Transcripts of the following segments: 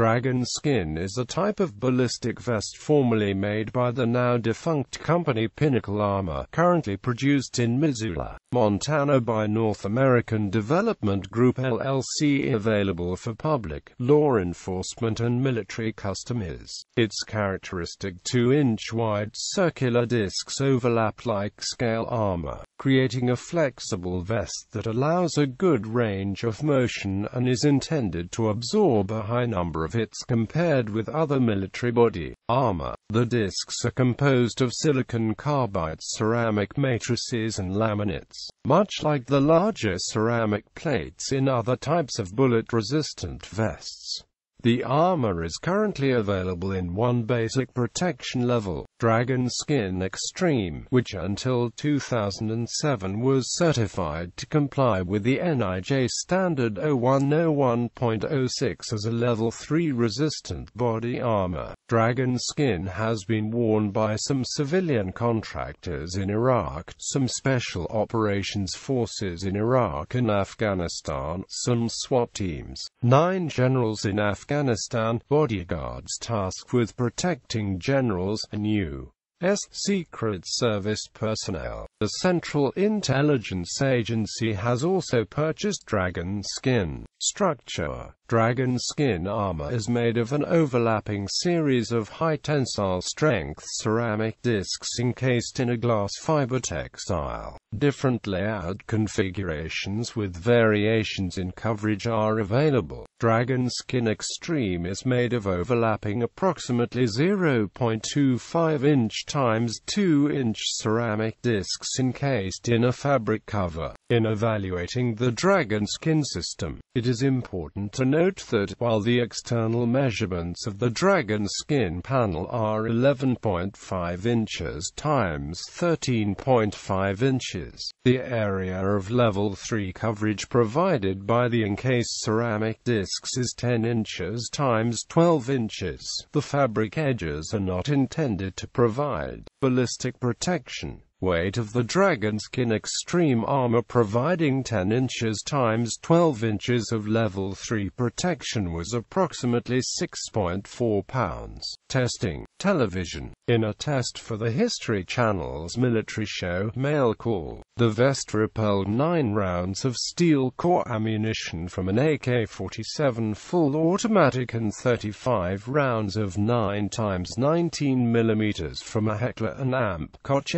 Dragon Skin is a type of ballistic vest formerly made by the now-defunct company Pinnacle Armor, currently produced in Missoula, Montana by North American Development Group LLC available for public, law enforcement and military customers. Its characteristic 2-inch wide circular discs overlap like scale armor, creating a flexible vest that allows a good range of motion and is intended to absorb a high number of hits compared with other military body armor. The discs are composed of silicon carbide ceramic matrices and laminates, much like the larger ceramic plates in other types of bullet-resistant vests. The armor is currently available in one basic protection level, Dragon Skin Extreme, which until 2007 was certified to comply with the NIJ standard 0101.06 as a level 3 resistant body armor. Dragon Skin has been worn by some civilian contractors in Iraq, some special operations forces in Iraq and Afghanistan, some SWAT teams, nine generals in Afghanistan, bodyguards tasked with protecting generals, and you. S. Secret Service personnel. The Central Intelligence Agency has also purchased Dragon Skin structure. Dragon skin armor is made of an overlapping series of high tensile strength ceramic discs encased in a glass fiber textile. Different layout configurations with variations in coverage are available. Dragon Skin Extreme is made of overlapping approximately 0.25 inch times 2 inch ceramic discs encased in a fabric cover. In evaluating the Dragon Skin system, it is important to note that, while the external measurements of the Dragon Skin panel are 11.5 inches times 13.5 inches, the area of level 3 coverage provided by the encased ceramic discs is 10 inches times 12 inches. The fabric edges are not intended to provide ballistic protection weight of the Dragon Skin Extreme armor providing 10 inches times 12 inches of level 3 protection was approximately 6.4 pounds. Testing. Television. In a test for the History Channel's military show, Mail Call, the vest repelled nine rounds of steel core ammunition from an AK-47 full automatic and 35 rounds of 9 x 19 mm from a Heckler & Amp Koch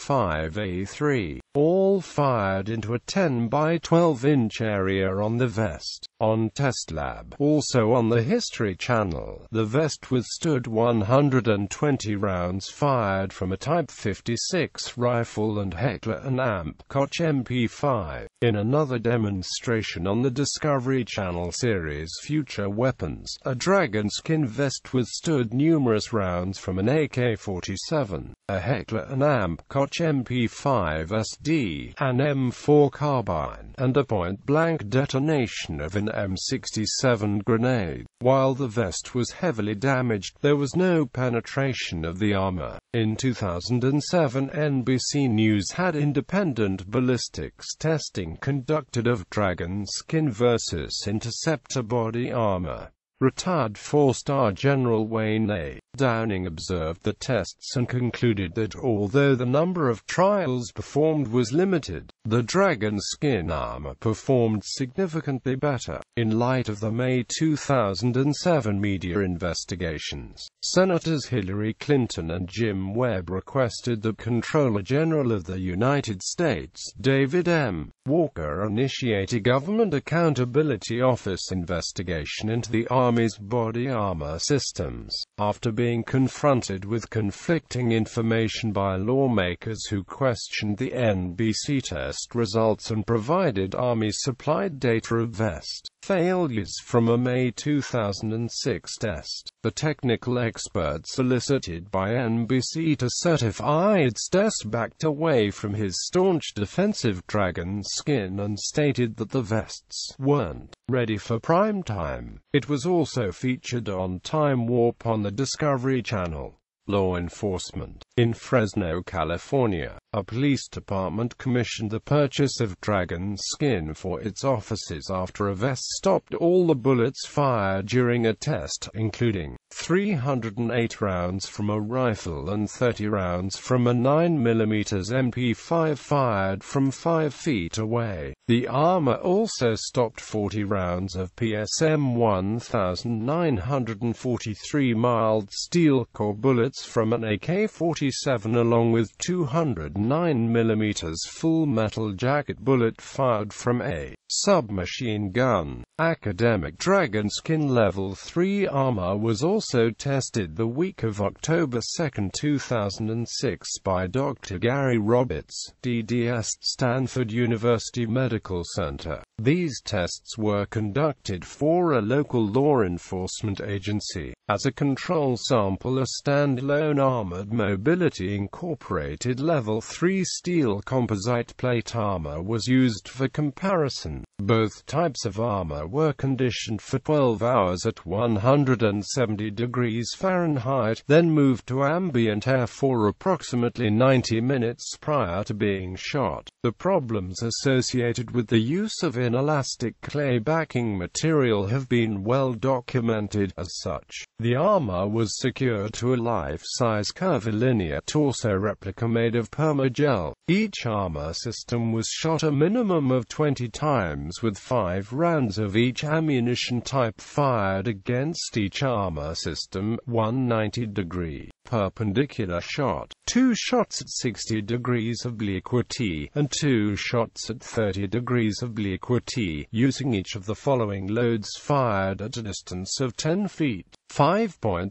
MP5A3 all fired into a 10 by 12 inch area on the vest. On Test Lab, also on the History Channel, the vest withstood 120 rounds fired from a Type 56 rifle and Heckler & Amp Koch MP5. In another demonstration on the Discovery Channel series Future Weapons, a dragon skin vest withstood numerous rounds from an AK-47, a Heckler & Amp Koch MP5 SD, an M4 carbine, and a point-blank detonation of an M67 grenade. While the vest was heavily damaged, there was no penetration of the armor. In 2007 NBC News had independent ballistics testing conducted of Dragon Skin versus Interceptor body armor. Retired four-star General Wayne A. Downing observed the tests and concluded that although the number of trials performed was limited, the Dragon Skin armor performed significantly better. In light of the May 2007 media investigations, Senators Hillary Clinton and Jim Webb requested the Comptroller General of the United States, David M. Walker initiate a Government Accountability Office investigation into the Army's body armor systems, after being confronted with conflicting information by lawmakers who questioned the NBC test results and provided Army-supplied data of vest failures from a May 2006 test. The technical expert solicited by NBC to certify its test backed away from his staunch defensive dragon skin and stated that the vests weren't ready for prime time. It was also featured on Time Warp on the Discovery Channel. Law enforcement in Fresno, California A police department commissioned the purchase of dragon skin for its officers after a vest stopped all the bullets fired during a test, including 308 rounds from a rifle and 30 rounds from a 9mm MP5 fired from 5 feet away. The armor also stopped 40 rounds of PSM 1943 mild steel core bullets from an AK-47 along with 209mm full metal jacket bullet fired from a submachine gun. Academic Dragon Skin Level 3 armor was also tested the week of October 2, 2006 by Dr. Gary Roberts, DDS, Stanford University Medical Center. These tests were conducted for a local law enforcement agency. As a control sample a standalone Armored Mobility Incorporated Level 3 steel composite plate armor was used for comparison. Both types of armor were conditioned for 12 hours at 170 degrees Fahrenheit, then moved to ambient air for approximately 90 minutes prior to being shot. The problems associated with the use of inelastic clay backing material have been well documented. As such, the armor was secured to a life-size curvilinear torso replica made of permagel. Each armor system was shot a minimum of 20 times with five rounds of each ammunition type fired against each armor system, 190 degree perpendicular shot, two shots at 60 degrees obliquity, and two shots at 30 degrees obliquity, using each of the following loads fired at a distance of 10 feet. 5.56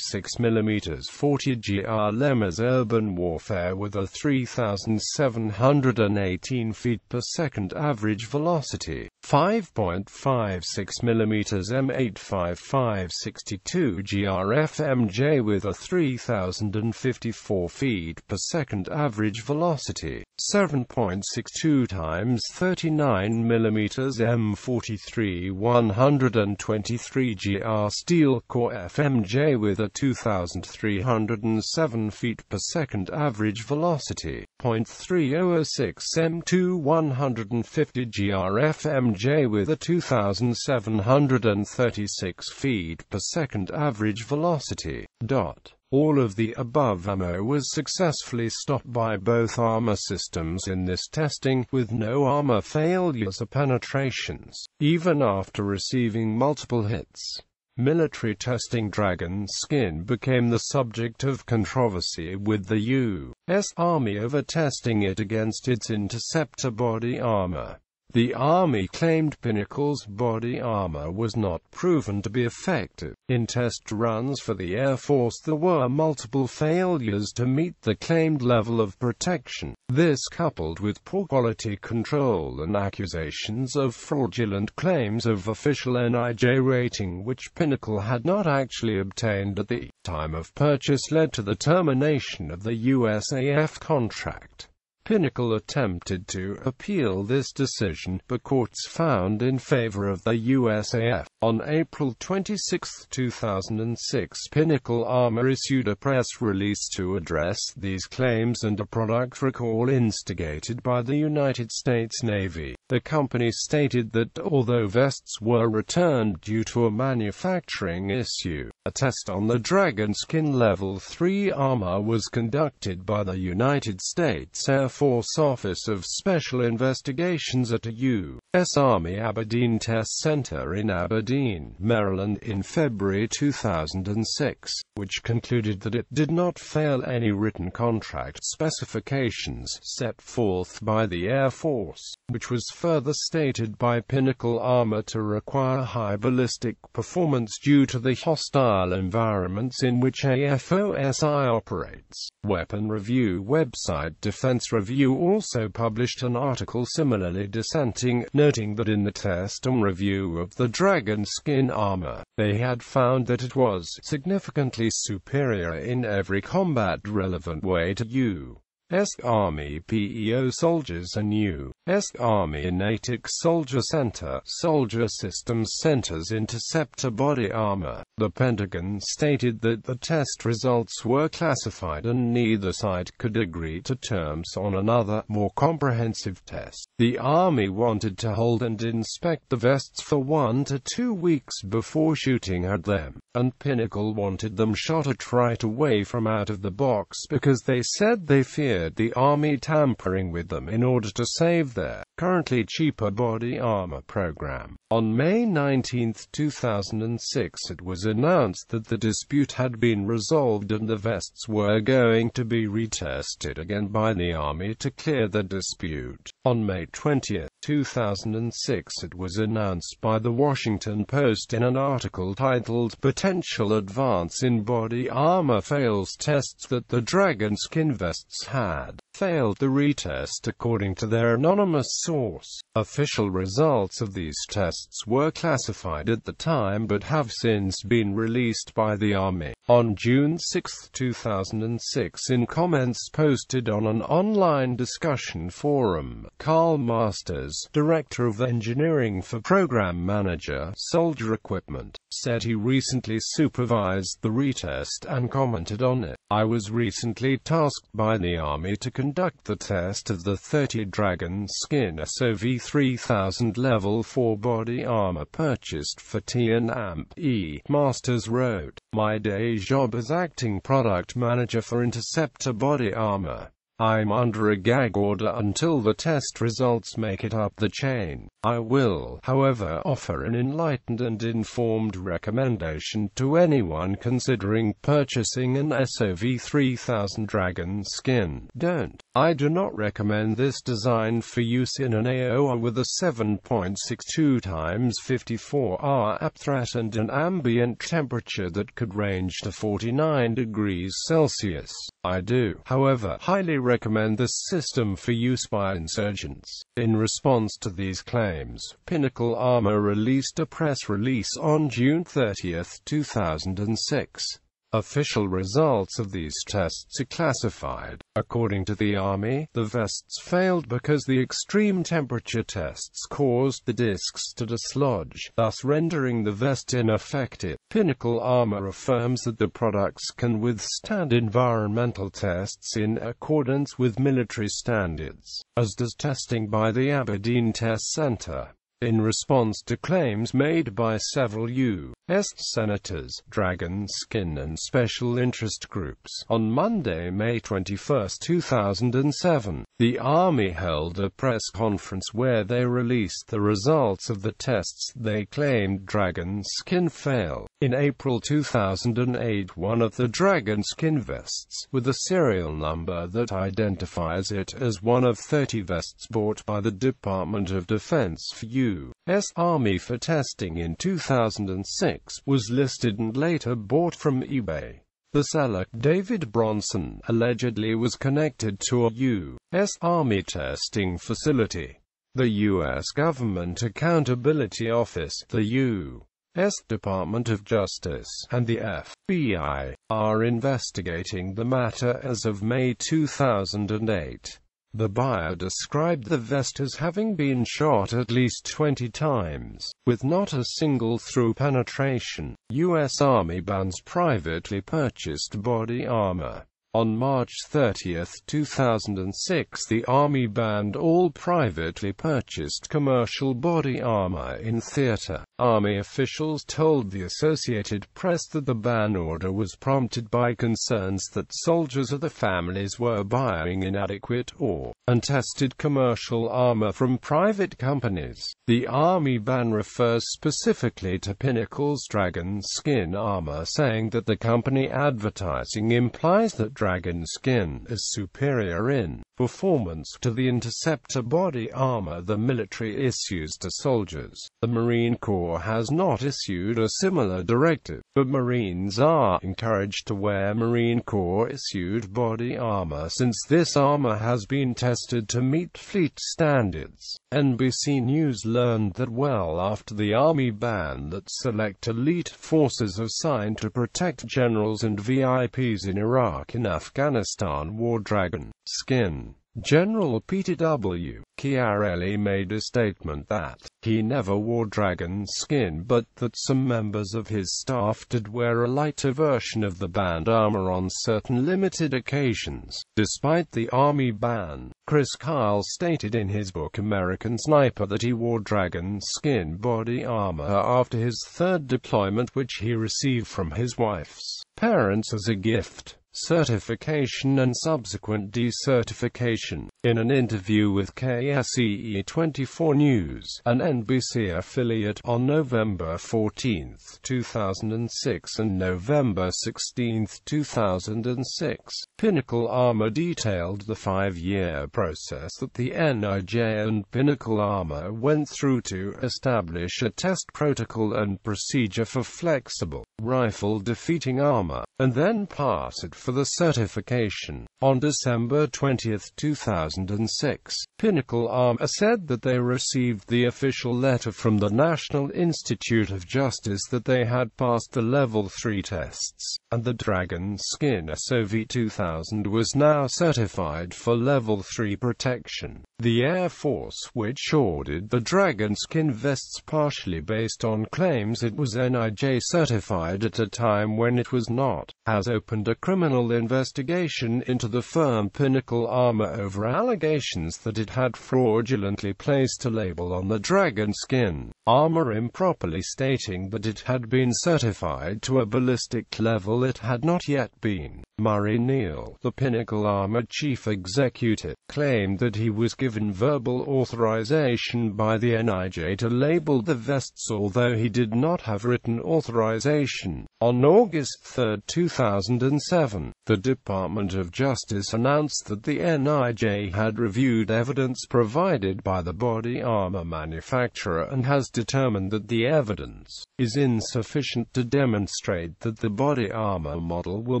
mm 40 GR Lemmas Urban Warfare with a 3,718 feet per second average velocity. 5.56 mm M855 62 GR FMJ with a 3,054 feet per second average velocity. 7.62 times 39 mm M43 123 GR steel core FMJ with a 2,307 feet per second average velocity. 0.3006 M2 150 GR FMJ with a 2,736 feet per second average velocity. Dot. All of the above ammo was successfully stopped by both armor systems in this testing, with no armor failures or penetrations, even after receiving multiple hits. Military testing dragon skin became the subject of controversy with the U.S. Army over testing it against its interceptor body armor. The Army claimed Pinnacle's body armor was not proven to be effective. In test runs for the Air Force there were multiple failures to meet the claimed level of protection. This coupled with poor quality control and accusations of fraudulent claims of official NIJ rating which Pinnacle had not actually obtained at the time of purchase led to the termination of the USAF contract. Pinnacle attempted to appeal this decision, but courts found in favor of the USAF. On April 26, 2006 Pinnacle Armor issued a press release to address these claims and a product recall instigated by the United States Navy. The company stated that although vests were returned due to a manufacturing issue, a test on the Dragon Skin Level 3 armor was conducted by the United States Air Force Office of Special Investigations at a U.S. Army Aberdeen Test Center in Aberdeen, Maryland in February 2006, which concluded that it did not fail any written contract specifications set forth by the Air Force, which was further stated by Pinnacle Armor to require high ballistic performance due to the hostile environments in which AFOSI operates. Weapon Review website Defense Review also published an article similarly dissenting, noting that in the test and review of the dragon skin armor, they had found that it was significantly superior in every combat-relevant way to U.S. Army PEO soldiers and U. Army Natick Soldier Center, Soldier Systems Center's interceptor body armor. The Pentagon stated that the test results were classified and neither side could agree to terms on another, more comprehensive test. The Army wanted to hold and inspect the vests for one to two weeks before shooting at them, and Pinnacle wanted them shot at right away from out of the box because they said they feared the Army tampering with them in order to save their currently cheaper body armor program. On May 19, 2006 it was announced that the dispute had been resolved and the vests were going to be retested again by the Army to clear the dispute. On May 20, 2006 it was announced by the Washington Post in an article titled Potential Advance in Body Armor Fails Tests that the Dragon Skin vests had failed the retest according to their anonymous source. Official results of these tests were classified at the time but have since been released by the Army. On June 6, 2006 in comments posted on an online discussion forum, Carl Masters, Director of Engineering for Program Manager, Soldier Equipment, said he recently supervised the retest and commented on it. I was recently tasked by the Army to conduct the test of the 30 Dragon Skin SOV 3000 Level 4 body armor purchased for TNAMP E. Masters wrote, My day job as acting product manager for Interceptor body armor. I'm under a gag order until the test results make it up the chain. I will, however, offer an enlightened and informed recommendation to anyone considering purchasing an SOV 3000 Dragon Skin. Don't. I do not recommend this design for use in an AOR with a 7.62 times 54 hour upthreat and an ambient temperature that could range to 49 degrees Celsius. I do, however, highly recommend this system for use by insurgents. In response to these claims, Pinnacle Armor released a press release on June 30, 2006. Official results of these tests are classified. According to the Army, the vests failed because the extreme temperature tests caused the discs to dislodge, thus rendering the vest ineffective. Pinnacle Armor affirms that the products can withstand environmental tests in accordance with military standards, as does testing by the Aberdeen Test Center. In response to claims made by several U.S. senators, Dragon Skin and special interest groups, on Monday, May 21, 2007, the Army held a press conference where they released the results of the tests they claimed Dragon Skin failed. In April 2008 one of the Dragon Skin vests, with a serial number that identifies it as one of 30 vests bought by the Department of Defense for U.S. Army for testing in 2006, was listed and later bought from eBay. The seller, David Bronson, allegedly was connected to a U.S. Army testing facility. The U.S. Government Accountability Office, the U. S. Department of Justice, and the FBI, are investigating the matter as of May 2008. The buyer described the vest as having been shot at least 20 times, with not a single through penetration. U.S. Army bans privately purchased body armor. On March 30, 2006 the Army banned all privately purchased commercial body armor in theater. Army officials told the Associated Press that the ban order was prompted by concerns that soldiers or the families were buying inadequate or untested commercial armor from private companies. The Army ban refers specifically to Pinnacle's Dragon Skin armor saying that the company advertising implies that Dragon Skin is superior in performance to the interceptor body armor the military issues to soldiers. The Marine Corps has not issued a similar directive, but Marines are encouraged to wear Marine Corps issued body armor since this armor has been tested to meet fleet standards. NBC News learned that well after the Army ban that select elite forces assigned to protect generals and VIPs in Iraq and Afghanistan wore dragon skin General Peter W. Chiarelli made a statement that he never wore dragon skin but that some members of his staff did wear a lighter version of the band armor on certain limited occasions. Despite the Army ban, Chris Kyle stated in his book American Sniper that he wore dragon skin body armor after his third deployment which he received from his wife's parents as a gift certification and subsequent decertification. In an interview with KSEE 24 News, an NBC affiliate, on November 14, 2006 and November 16, 2006, Pinnacle Armor detailed the five-year process that the NIJ and Pinnacle Armor went through to establish a test protocol and procedure for flexible, rifle-defeating armor, and then pass it for the certification. On December 20, 2006, Pinnacle Armor said that they received the official letter from the National Institute of Justice that they had passed the Level 3 tests, and the Dragon Skin SOV 2000 was now certified for Level 3 protection. The Air Force, which ordered the Dragon Skin vests partially based on claims it was NIJ certified at a time when it was not, has opened a criminal investigation into the firm Pinnacle Armor over allegations that it had fraudulently placed a label on the dragon skin armor improperly stating that it had been certified to a ballistic level it had not yet been. Murray Neal, the Pinnacle Armor chief executive, claimed that he was given verbal authorization by the NIJ to label the vests although he did not have written authorization. On August 3, 2007, the Department of Justice announced that the NIJ had reviewed evidence provided by the body armor manufacturer and has determined that the evidence is insufficient to demonstrate that the body armor model will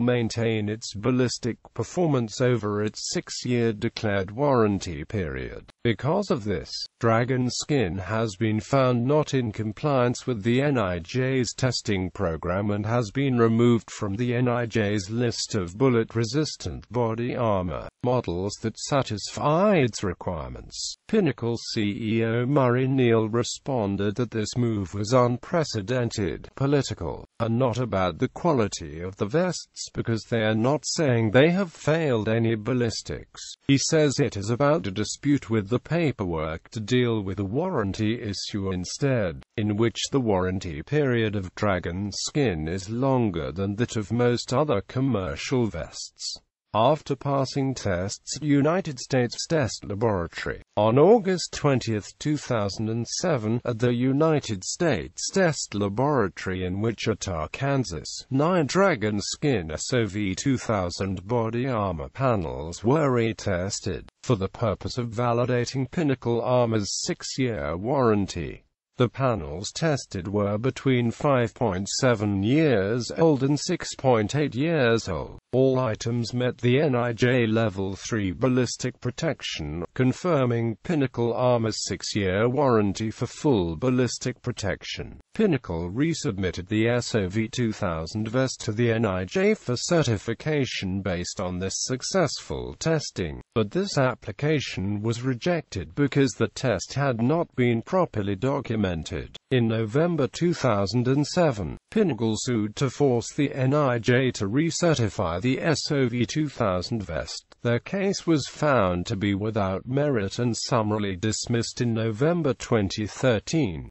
maintain its ballistic performance over its six-year declared warranty period period. Because of this, Dragon Skin has been found not in compliance with the NIJ's testing program and has been removed from the NIJ's list of bullet-resistant body armor models that satisfy its requirements. Pinnacle CEO Murray Neal responded that this move was unprecedented, political, and not about the quality of the vests because they are not saying they have failed any ballistics. He says it is about a dispute with the paperwork to deal with a warranty issue instead, in which the warranty period of Dragon Skin is longer than that of most other commercial vests. After passing tests at United States Test Laboratory, on August 20, 2007, at the United States Test Laboratory in Wichita, Kansas, nine Dragon Skin SOV 2000 body armor panels were retested, for the purpose of validating Pinnacle Armor's six-year warranty. The panels tested were between 5.7 years old and 6.8 years old. All items met the NIJ Level 3 ballistic protection, confirming Pinnacle Armor's six-year warranty for full ballistic protection. Pinnacle resubmitted the SOV-2000 vest to the NIJ for certification based on this successful testing, but this application was rejected because the test had not been properly documented. In November 2007, Pinnacle sued to force the NIJ to recertify the SOV-2000 vest. Their case was found to be without merit and summarily dismissed in November 2013.